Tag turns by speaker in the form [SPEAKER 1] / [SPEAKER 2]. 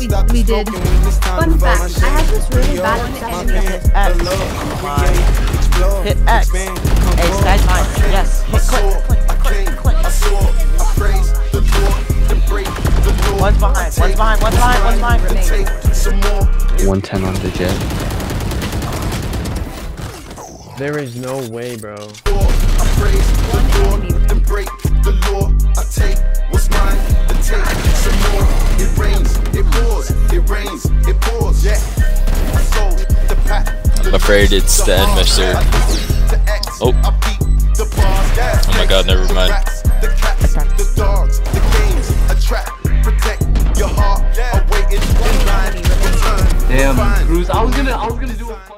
[SPEAKER 1] we, we did. Fun fact, I have this really bad obsession with
[SPEAKER 2] Hit X. Hit X. Hey, sky's mine. Yes. Hit click, click, click, click. One's behind, one's behind, one's behind, one's behind.
[SPEAKER 3] 110 on the Jett.
[SPEAKER 4] There is no way, bro.
[SPEAKER 5] I'm afraid it's the end, mister. Oh. Oh my god, never mind.
[SPEAKER 3] Damn, Cruz. I was gonna, I was gonna do it.